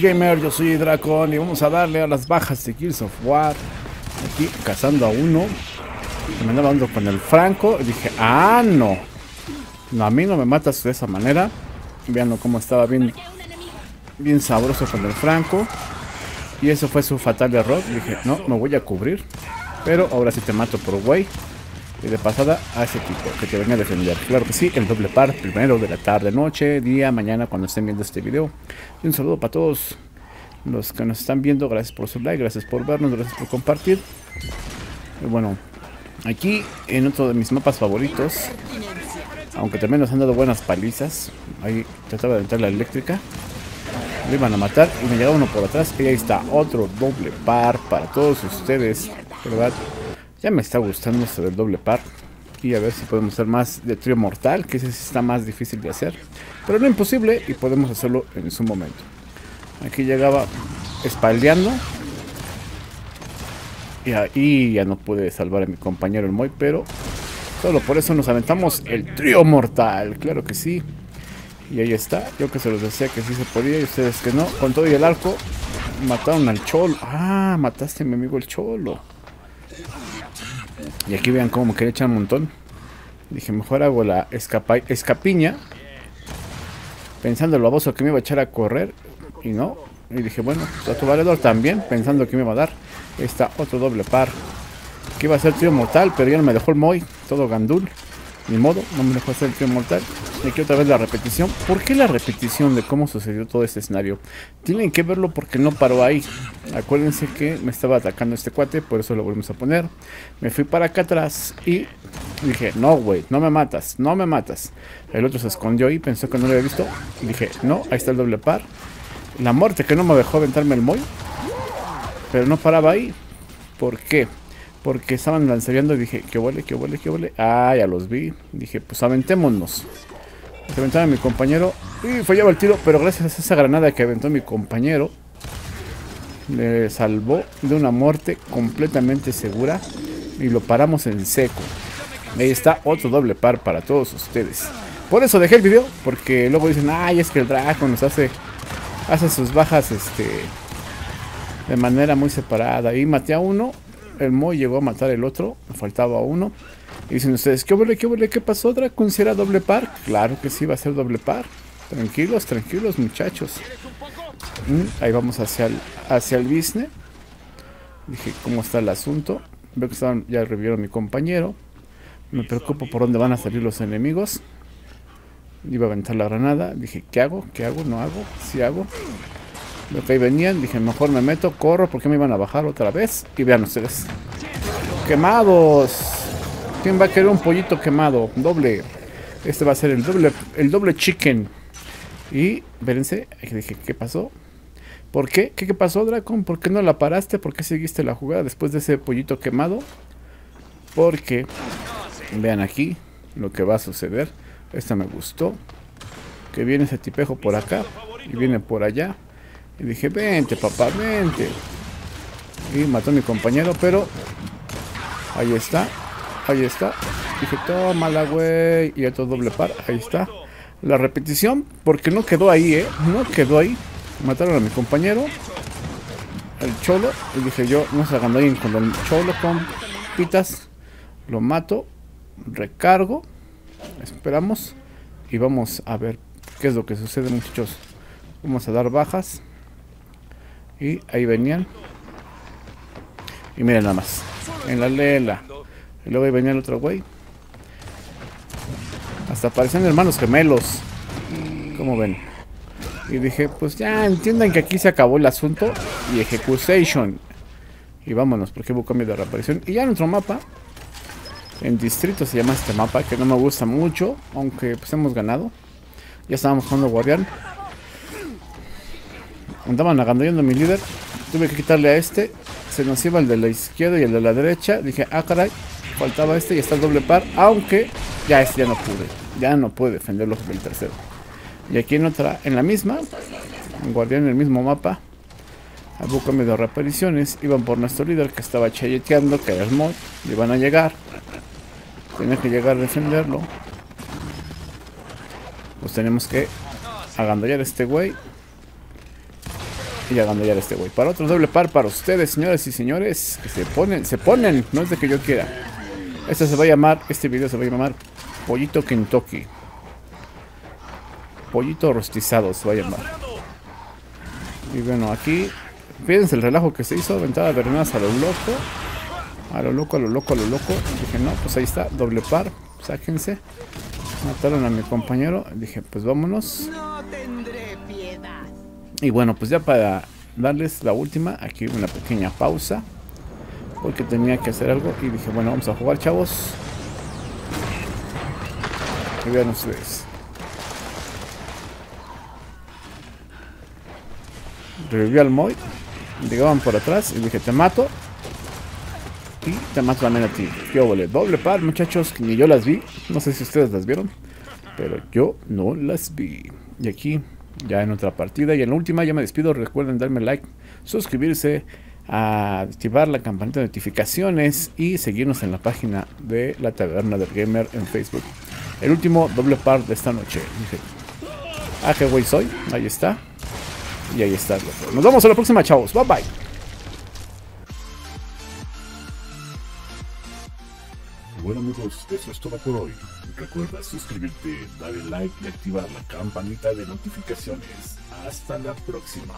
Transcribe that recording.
gamer? Yo soy Dracon y vamos a darle a las bajas de Gears of War. Aquí cazando a uno. me andaba dando con el Franco y dije, ah, no. A mí no me matas de esa manera. Vean cómo estaba bien, bien sabroso con el Franco. Y eso fue su fatal error. Dije, no, me voy a cubrir. Pero ahora sí te mato por güey. Y de pasada a ese tipo que te venga a defender. Claro que sí, el doble par, primero de la tarde, noche, día, mañana, cuando estén viendo este video. Y un saludo para todos los que nos están viendo. Gracias por su like, gracias por vernos, gracias por compartir. Y bueno, aquí en otro de mis mapas favoritos. Aunque también nos han dado buenas palizas. Ahí trataba de entrar la eléctrica. Me iban a matar y me llegaba uno por atrás. Y ahí está, otro doble par para todos ustedes. ¿Verdad? Ya me está gustando esto del doble par. Y a ver si podemos hacer más de trío mortal, que ese está más difícil de hacer. Pero no imposible y podemos hacerlo en su momento. Aquí llegaba espaldeando. Y ahí ya no pude salvar a mi compañero el Moy, pero solo por eso nos aventamos el trío mortal. Claro que sí. Y ahí está. Yo que se los decía que sí se podía y ustedes que no. Con todo y el arco mataron al cholo. Ah, mataste a mi amigo el cholo. Y aquí vean cómo me quería echar un montón. Dije, mejor hago la escapiña. Pensando el baboso que me iba a echar a correr. Y no. Y dije, bueno, otro valedor también. Pensando que me iba a dar. Está otro doble par. Que iba a ser trío mortal, pero ya no me dejó el Moy. Todo gandul. Ni modo, no me dejó hacer el trío mortal. Aquí otra vez la repetición. ¿Por qué la repetición de cómo sucedió todo este escenario? Tienen que verlo porque no paró ahí. Acuérdense que me estaba atacando este cuate, por eso lo volvemos a poner. Me fui para acá atrás y dije, no, güey, no me matas, no me matas. El otro se escondió y pensó que no lo había visto. Dije, no, ahí está el doble par. La muerte que no me dejó aventarme el moy. Pero no paraba ahí. ¿Por qué? Porque estaban lanzando y dije, que huele, que huele, que huele. Ah, ya los vi. Dije, pues aventémonos. Se aventaba mi compañero. Y fallaba el tiro, pero gracias a esa granada que aventó mi compañero, le salvó de una muerte completamente segura. Y lo paramos en seco. Ahí está otro doble par para todos ustedes. Por eso dejé el video, porque luego dicen, ay, es que el Draco nos hace, hace sus bajas este, de manera muy separada. Y maté a uno, el Moy llegó a matar el otro, faltaba uno. Y dicen ustedes, ¿qué huele, qué huele, qué pasó, Draco? ¿Si era doble par? Claro que sí, va a ser doble par. Tranquilos, tranquilos, muchachos. Mm, ahí vamos hacia el, hacia el business. Dije, ¿cómo está el asunto? Veo que ya revivieron mi compañero. Me preocupo por dónde van a salir los enemigos. Iba a aventar la granada. Dije, ¿qué hago? ¿Qué hago? ¿No hago? ¿Sí hago? Ahí venían. Dije, mejor me meto, corro porque me iban a bajar otra vez. Y vean ustedes. ¡Quemados! ¿Quién va a querer un pollito quemado? Doble. Este va a ser el doble, el doble chicken. Y, vérense, dije, ¿qué pasó? ¿Por qué? qué? ¿Qué pasó, Dracon? ¿Por qué no la paraste? ¿Por qué seguiste la jugada después de ese pollito quemado? Porque, vean aquí lo que va a suceder. Esta me gustó. Que viene ese tipejo por acá y viene por allá. Y dije, vente, papá, vente. Y mató a mi compañero, pero ahí está. Ahí está. Dije, tómala, güey. Y otro doble par. Ahí está. La repetición, porque no quedó ahí, ¿eh? No quedó ahí. Mataron a mi compañero. El cholo. Y dije yo, no se hagan ahí con el cholo con pitas. Lo mato. Recargo. Esperamos. Y vamos a ver qué es lo que sucede, muchachos. Vamos a dar bajas. Y ahí venían. Y miren nada más. En la lela. Y luego ahí venía el otro güey. Hasta parecían hermanos gemelos. Como ven? Y dije, pues ya entiendan que aquí se acabó el asunto. Y ejecution. Y vámonos, porque hubo cambio de reaparición. Y ya otro mapa. En distrito se llama este mapa, que no me gusta mucho. Aunque pues hemos ganado. Ya estábamos jugando guardián. Andaban agandallando mi líder. Tuve que quitarle a este. Se nos iba el de la izquierda y el de la derecha. Dije, ah caray, faltaba este y está el doble par. Aunque ya este ya no pude. Ya no pude defenderlo del tercero. Y aquí en otra, en la misma, en guardián en el mismo mapa. Hubo cambio de reapariciones. Iban por nuestro líder que estaba chayeteando, que era el mod. Iban a llegar. Tenía que llegar a defenderlo. Pues tenemos que agandallar a este güey. Y ya ganó ya este güey. Para otro doble par para ustedes, señores y señores. Que se ponen, se ponen. No es de que yo quiera. Este se va a llamar, este video se va a llamar Pollito Kentucky. Pollito rostizado se va a llamar. Y bueno, aquí, fíjense el relajo que se hizo. Ventada de a lo loco. A lo loco, a lo loco, a lo loco. Dije, no, pues ahí está, doble par. Sáquense. Mataron a mi compañero. Dije, pues vámonos. Y bueno, pues ya para darles la última, aquí una pequeña pausa. Porque tenía que hacer algo. Y dije, bueno, vamos a jugar, chavos. Y vean ustedes. Revivió al Moy. Llegaban por atrás y dije, te mato. Y te mato también a ti. Qué Doble par, muchachos, ni yo las vi. No sé si ustedes las vieron. Pero yo no las vi. Y aquí, ya en otra partida. Y en la última, ya me despido. Recuerden darme like, suscribirse, activar la campanita de notificaciones y seguirnos en la página de la Taberna del Gamer en Facebook. El último doble par de esta noche. Ah, qué güey soy. Ahí está. Y ahí está. Nos vemos en la próxima, chavos. Bye bye. Eso es todo por hoy. Recuerda suscribirte, darle like y activar la campanita de notificaciones. Hasta la próxima.